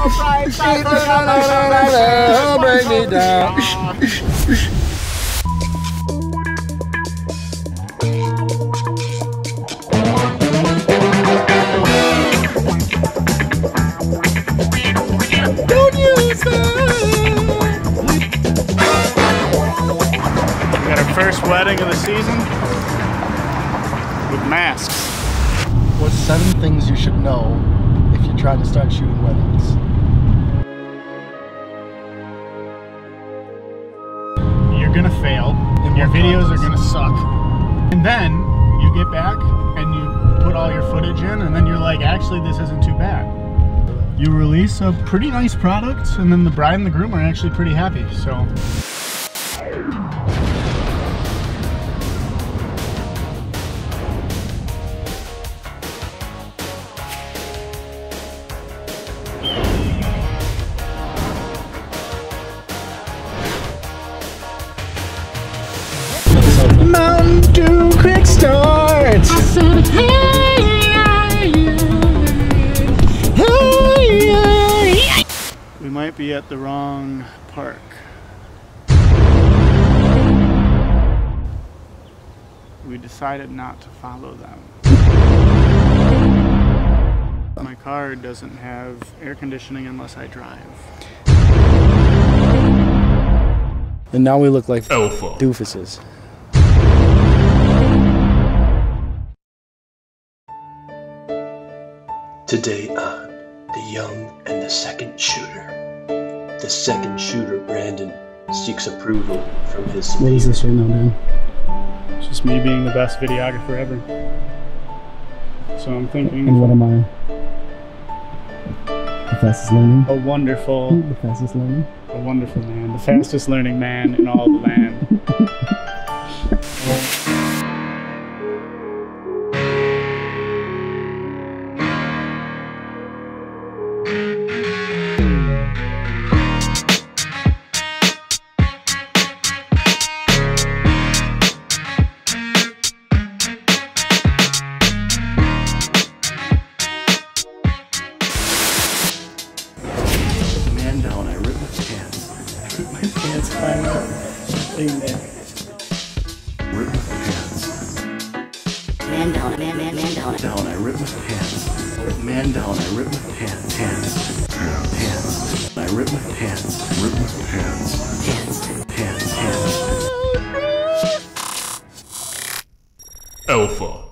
Break me down. Don't use We got our first wedding of the season with masks. What's seven things you should know trying to start shooting weddings? You're gonna fail. In Your videos are gonna suck. And then you get back and you put all your footage in, and then you're like, actually, this isn't too bad. You release a pretty nice product, and then the bride and the groom are actually pretty happy. So. We might be at the wrong park. We decided not to follow them. My car doesn't have air conditioning unless I drive. And now we look like doofuses. Today on The Young and the Second Shooter. The second shooter, Brandon, seeks approval from his What is this right now, man? It's just me being the best videographer ever. So I'm thinking And what am I? The fastest learning? a wonderful, The fastest learning? a wonderful man, the fastest learning man in all the land. My pants climbing up thing there. Rip my pants. Man down, man, man, man down. Down, I rip my pants. Man down, I rip my pants. Pants. Pants. I rip my pants. Rip my pants. Pants. Pants. Pants. Alpha.